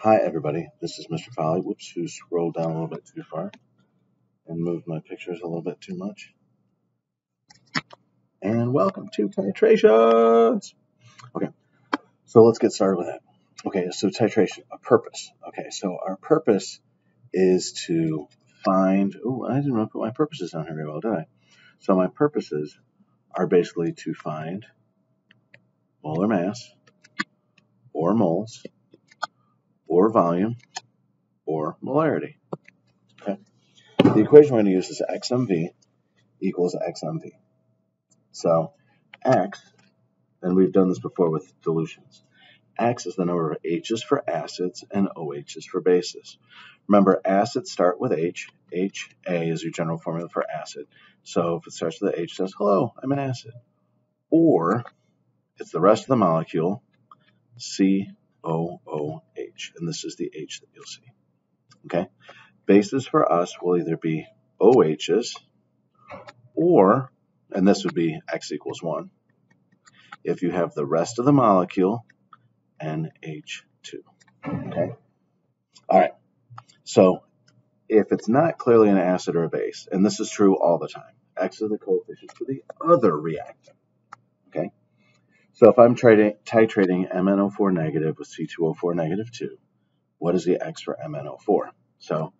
Hi everybody, this is Mr. Falli. Whoops, who scrolled down a little bit too far and moved my pictures a little bit too much. And welcome to titrations. Okay, so let's get started with that. Okay, so titration, a purpose. Okay, so our purpose is to find. Oh, I didn't to put my purposes down here very well, did I? So my purposes are basically to find molar mass or moles or volume or molarity. Okay. The equation we're going to use is XMV equals XMV. So X, and we've done this before with dilutions, X is the number of H's for acids and OH's for bases. Remember, acids start with H. HA is your general formula for acid. So if it starts with H, it says, hello, I'm an acid. Or it's the rest of the molecule, C O O H, and this is the H that you'll see. Okay, bases for us will either be OHs or, and this would be X equals 1, if you have the rest of the molecule NH2. Okay, all right, so if it's not clearly an acid or a base, and this is true all the time, X is the coefficient for the other reactant. So if I'm trading, titrating MnO4 negative with C2O4 negative 2, what is the X for MnO4? So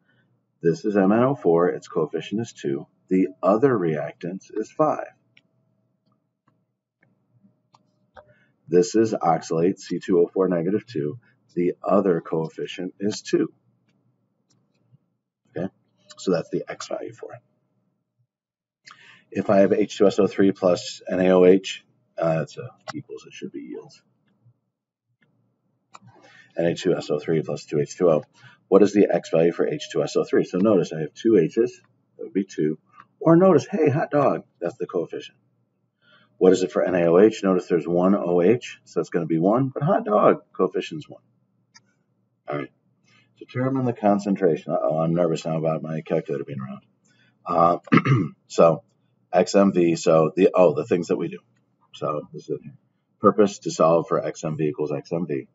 this is MnO4, its coefficient is 2. The other reactants is 5. This is oxalate, C2O4 negative 2. The other coefficient is 2. Okay, so that's the X value for it. If I have H2SO3 plus NaOH, uh, it's a equals, it should be yields. Na2SO3 plus 2H2O. What is the X value for H2SO3? So notice I have two H's, that would be 2. Or notice, hey, hot dog, that's the coefficient. What is it for NaOH? Notice there's one OH, so it's going to be 1, but hot dog, coefficient's 1. All right. Determine the concentration. Uh oh I'm nervous now about my calculator being around. Uh, so XMV, so the, oh, the things that we do. So this is purpose to solve for xmv equals xmv.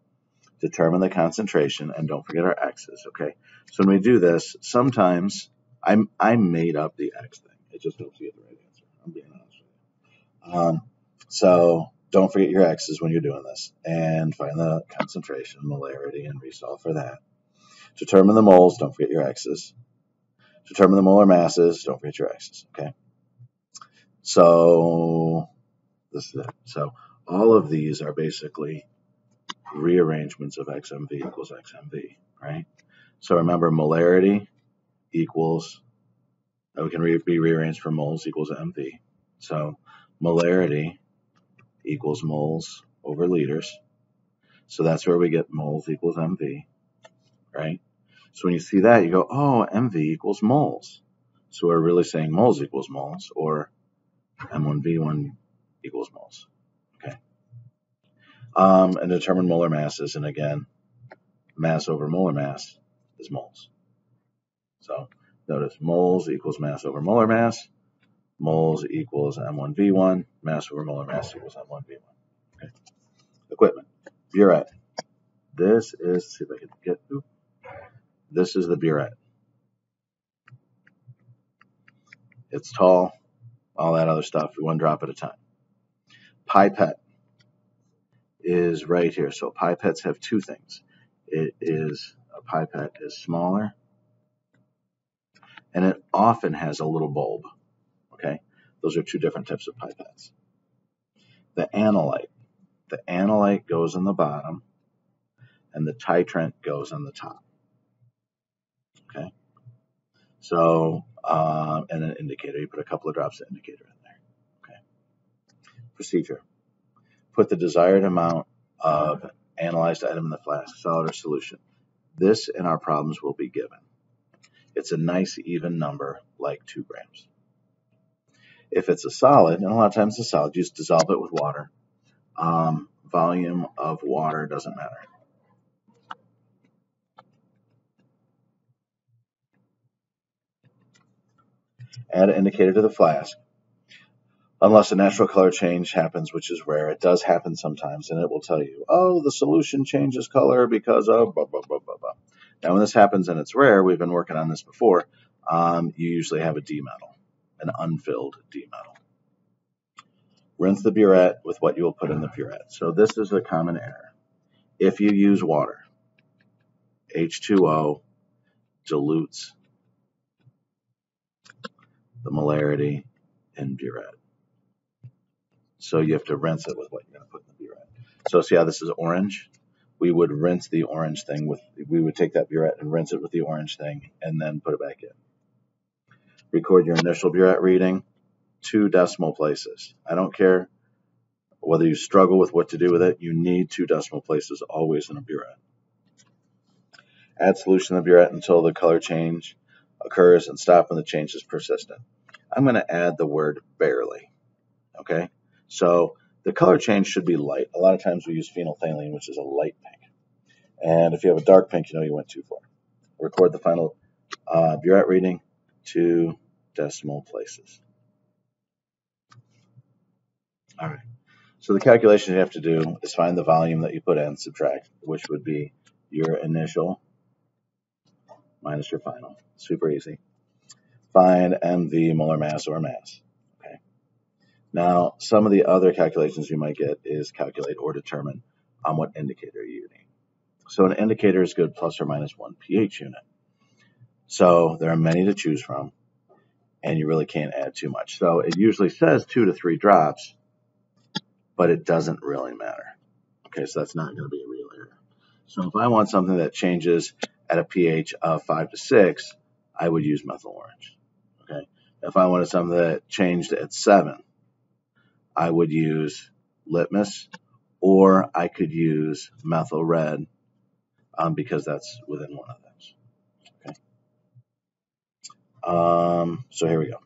Determine the concentration, and don't forget our x's, okay? So when we do this, sometimes I'm, I made up the x thing. It just helps you get the right answer. I'm being honest with you. Um, so don't forget your x's when you're doing this, and find the concentration, molarity, and resolve for that. Determine the moles, don't forget your x's. Determine the molar masses, don't forget your x's, okay? So this. So all of these are basically rearrangements of xmv equals xmv, right? So remember molarity equals, we can re be rearranged for moles equals mv. So molarity equals moles over liters. So that's where we get moles equals mv, right? So when you see that, you go, oh, mv equals moles. So we're really saying moles equals moles, or m1v1 equals moles. Okay. Um, and determine molar masses, and again, mass over molar mass is moles. So notice moles equals mass over molar mass, moles equals M1V1, mass over molar mass equals M1V1. Okay. Equipment, burette. This is, see if I can get, oops, this is the burette. It's tall, all that other stuff, one drop at a time pipette is right here. So pipettes have two things. It is a pipette is smaller and it often has a little bulb. Okay, those are two different types of pipettes. The analyte, the analyte goes in the bottom and the titrant goes on the top. Okay, so um, and an indicator. You put a couple of drops of indicator in there. Okay, procedure put the desired amount of analyzed item in the flask, solid or solution. This in our problems will be given. It's a nice even number like 2 grams. If it's a solid, and a lot of times it's a solid, you just dissolve it with water. Um, volume of water doesn't matter. Add an indicator to the flask. Unless a natural color change happens, which is rare. It does happen sometimes, and it will tell you, oh, the solution changes color because of blah, blah, blah, blah, blah. Now, when this happens and it's rare, we've been working on this before, um, you usually have a D metal, an unfilled D metal. Rinse the burette with what you will put in the burette. So this is a common error. If you use water, H2O dilutes the molarity in burette. So you have to rinse it with what you're going to put in the burette. So see how this is orange? We would rinse the orange thing with, we would take that burette and rinse it with the orange thing and then put it back in. Record your initial burette reading, two decimal places. I don't care whether you struggle with what to do with it, you need two decimal places always in a burette. Add solution to the burette until the color change occurs and stop when the change is persistent. I'm going to add the word barely. Okay, so the color change should be light. A lot of times we use phenolphthalein, which is a light pink. And if you have a dark pink, you know you went too far. Record the final uh, burette reading, to decimal places. All right. So the calculation you have to do is find the volume that you put in, subtract, which would be your initial minus your final. Super easy. Find MV molar mass or mass. Now, some of the other calculations you might get is calculate or determine on what indicator you need. So an indicator is good plus or minus one pH unit. So there are many to choose from, and you really can't add too much. So it usually says two to three drops, but it doesn't really matter. Okay, so that's not going to be a real error. So if I want something that changes at a pH of 5 to 6, I would use methyl orange. Okay. If I wanted something that changed at 7, I would use litmus or I could use methyl red um, because that's within one of those. Okay. Um, so here we go.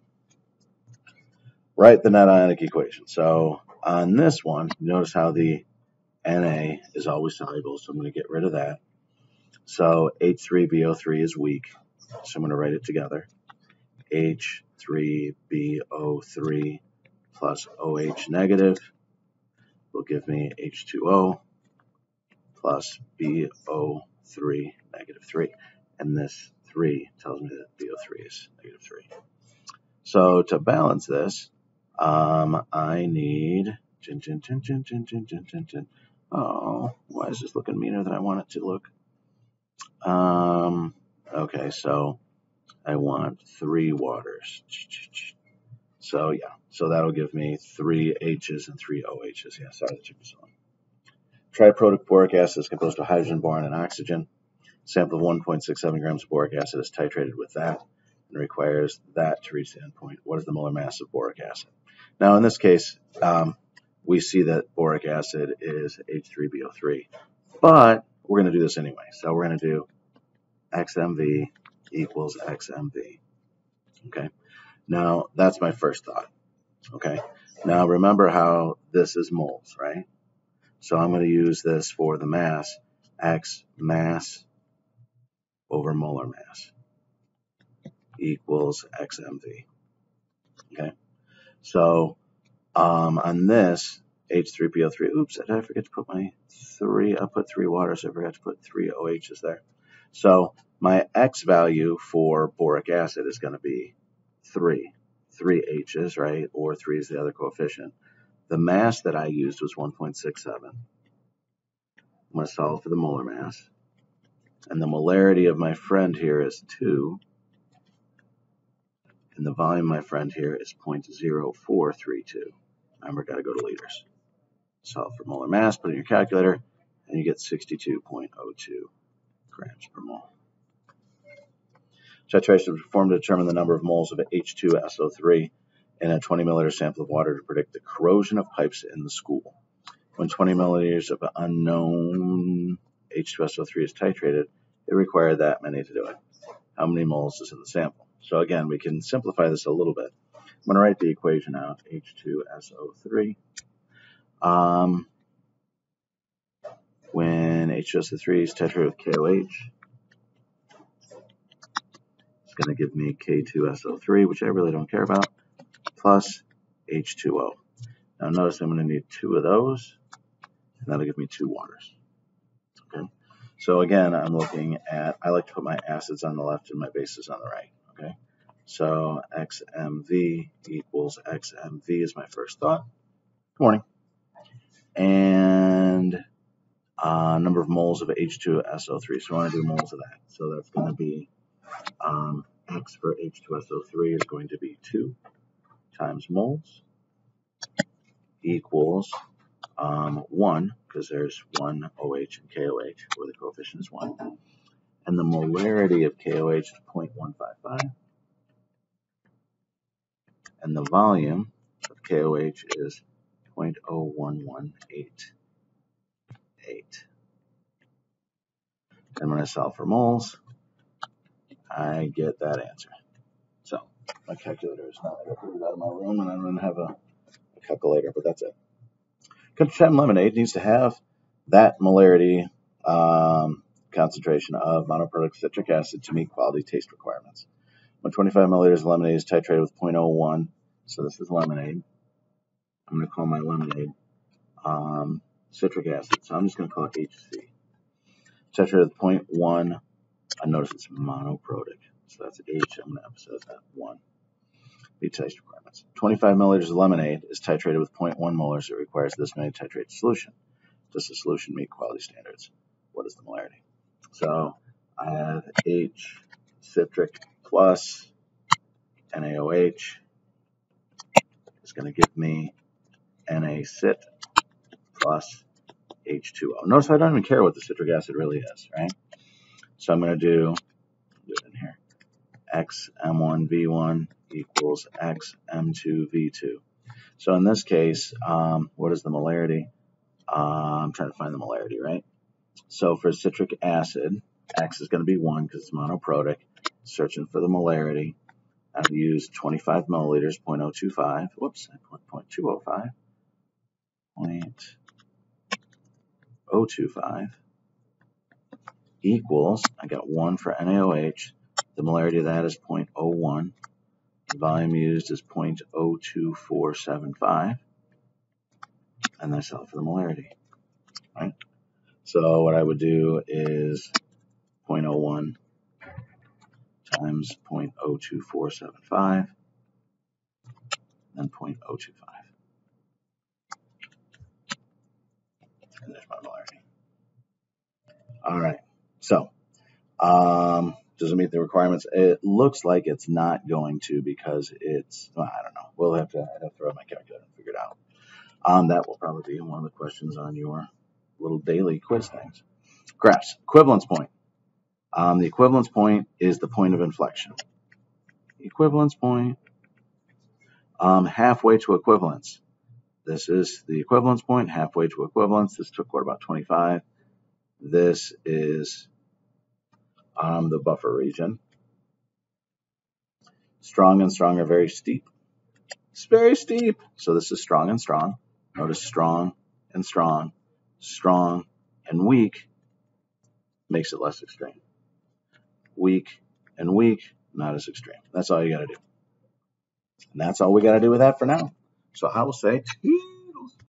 Write the net ionic equation. So on this one, notice how the Na is always soluble, so I'm going to get rid of that. So H3BO3 is weak, so I'm going to write it together. H3BO3 plus OH negative will give me H2O plus BO3 negative 3. And this 3 tells me that BO3 is negative 3. So to balance this, um, I need. Oh, why is this looking meaner than I want it to look? Um, okay, so I want three waters. So yeah, so that'll give me three H's and three OH's. Sorry, on. Triprotic boric acid is composed of hydrogen, boron, and oxygen. Sample of 1.67 grams of boric acid is titrated with that and requires that to reach the endpoint. What is the molar mass of boric acid? Now, in this case, um, we see that boric acid is H3BO3, but we're going to do this anyway. So we're going to do XMV equals XMV. Okay. Now that's my first thought. Okay. Now remember how this is moles, right? So I'm going to use this for the mass, X mass over molar mass equals XMV. Okay. So um, on this, H3BO3. Oops, did I forget to put my three? I put three waters. I forgot to put three OHs there. So my X value for boric acid is going to be three. Three H's, right? Or three is the other coefficient. The mass that I used was 1.67. I'm going to solve for the molar mass. And the molarity of my friend here is 2. And the volume of my friend here is 0.0432. Remember, got to go to liters solve for molar mass, put in your calculator, and you get 62.02 grams per mole. Titration was performed to determine the number of moles of H2SO3 in a 20 milliliter sample of water to predict the corrosion of pipes in the school. When 20 milliliters of an unknown H2SO3 is titrated, it required that many to do it. How many moles is in the sample? So again, we can simplify this a little bit. I'm going to write the equation out, H2SO3 um, when H2SO3 is titrated with KOH, going to give me K2SO3, which I really don't care about, plus H2O. Now notice I'm going to need two of those, and that'll give me two waters. Okay. So again, I'm looking at, I like to put my acids on the left and my bases on the right. Okay. So XMV equals XMV is my first thought. Good morning. And uh, number of moles of H2SO3. So I want to do moles of that. So that's going to be um, X for H2SO3 is going to be 2 times moles equals um, 1, because there's one OH and KOH, where the coefficient is 1. And the molarity of KOH is 0.155. And the volume of KOH is 0.01188. And when I solve for moles, I get that answer. So my calculator is not. I got it out of my room, and I don't have a, a calculator, but that's it. Country Time Lemonade needs to have that molarity um, concentration of monoprotic citric acid to meet quality taste requirements. When 25 milliliters of lemonade is titrated with 0.01, so this is lemonade. I'm going to call my lemonade um, citric acid, so I'm just going to call it HC. Titrated with 0.1, I notice it's monoprotic, so that's H. I'm going to emphasize that 1 meet taste requirements. 25 milliliters of lemonade is titrated with 0.1 molars. It requires this many titrate solution. Does the solution meet quality standards? What is the molarity? So I have H citric plus NaOH is going to give me Na cit plus H2O. Notice I don't even care what the citric acid really is, right? So I'm going to do, do it in here, X M1V1 equals x m2 v2. So in this case, um, what is the molarity? Uh, I'm trying to find the molarity, right? So for citric acid, x is going to be 1 because it's monoprotic. Searching for the molarity, I've used 25 milliliters, 0.025. Whoops, 0.205. 0.025 equals, I got 1 for NaOH. The molarity of that is 0.01. The volume used is 0.02475, and that's all for the molarity, right? So what I would do is 0.01 times 0.02475, and 0.025. And there's my molarity. All right, so um, does it meet the requirements? It looks like it's not going to because it's, well, I don't know. We'll have to, I'd have to throw my calculator and figure it out. Um, that will probably be one of the questions on your little daily quiz things. Graphs, equivalence point. Um, the equivalence point is the point of inflection. Equivalence point, um, halfway to equivalence. This is the equivalence point, halfway to equivalence. This took what, about 25? This is um, the buffer region. Strong and strong are very steep. It's very steep. So this is strong and strong. Notice strong and strong, strong and weak makes it less extreme. Weak and weak, not as extreme. That's all you got to do. And that's all we got to do with that for now. So I will say,